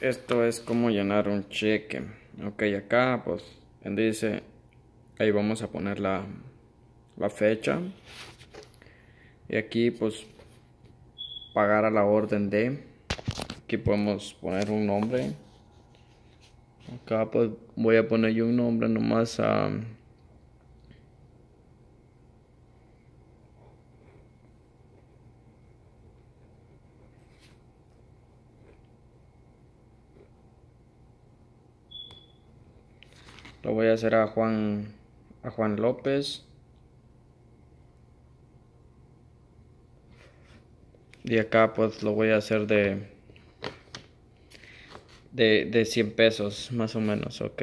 esto es como llenar un cheque. Ok, acá pues dice, ahí vamos a poner la, la fecha. Y aquí pues pagar a la orden de. Aquí podemos poner un nombre. Acá pues voy a poner yo un nombre nomás a... Lo voy a hacer a Juan a Juan López. Y acá pues lo voy a hacer de de, de 100 pesos más o menos, ok.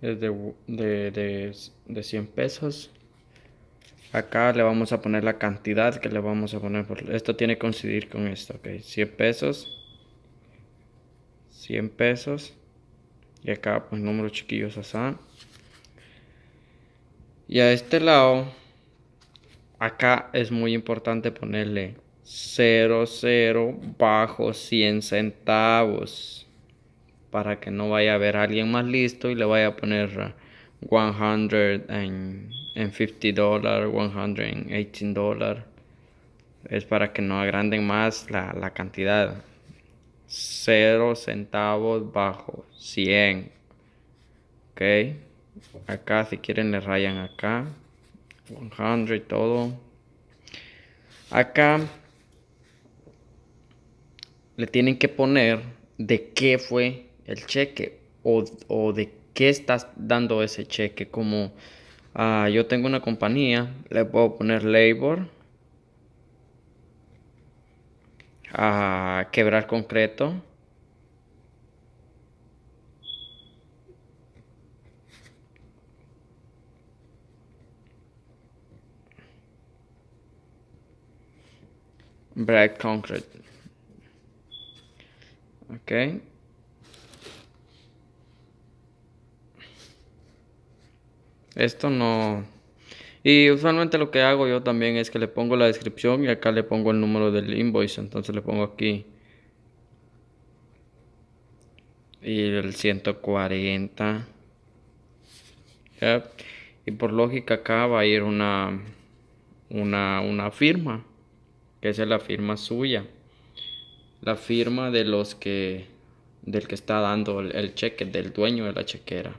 De, de, de, de 100 pesos. Acá le vamos a poner la cantidad que le vamos a poner. Por, esto tiene que coincidir con esto, ok. 100 pesos. 100 pesos. Y acá pues números chiquillos así. Y a este lado, acá es muy importante ponerle 00 bajo 100 centavos. Para que no vaya a haber alguien más listo y le vaya a poner 150 dólares, 118 dólares. Es para que no agranden más la, la cantidad. 0 centavos bajo 100. Ok. Acá si quieren le rayan acá. 100 y todo. Acá le tienen que poner de qué fue el cheque o, o de qué estás dando ese cheque. Como uh, yo tengo una compañía, le puedo poner labor. A quebrar concreto. Black concrete. Ok. Esto no... Y usualmente lo que hago yo también es que le pongo la descripción y acá le pongo el número del invoice. Entonces le pongo aquí. Y el 140. Y por lógica acá va a ir una, una, una firma. Que esa es la firma suya. La firma de los que... Del que está dando el, el cheque, del dueño de la chequera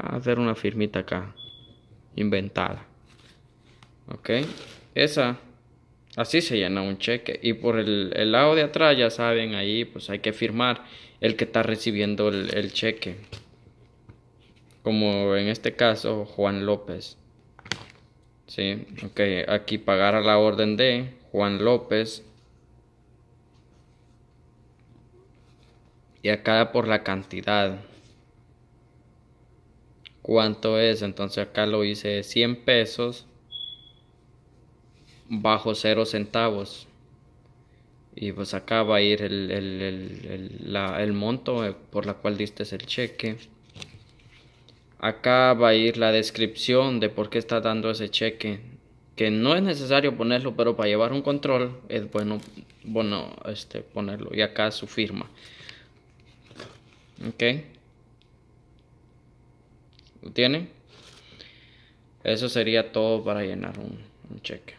a hacer una firmita acá inventada. Ok esa así se llena un cheque. Y por el, lado de atrás ya saben ahí pues hay que firmar el que está recibiendo el, el cheque. Como en este caso Juan López. Sí ok aquí pagar a la orden de Juan López. Y acá por la cantidad cuánto es. Entonces acá lo hice 100 pesos bajo 0 centavos. Y pues acá va a ir el, el, el, el monto por la cual diste el cheque. Acá va a ir la descripción de por qué está dando ese cheque. Que no es necesario ponerlo, pero para llevar un control es bueno, bueno este, ponerlo. Y acá su firma. Ok. ¿Lo tienen? Eso sería todo para llenar un cheque.